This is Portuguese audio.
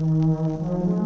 Música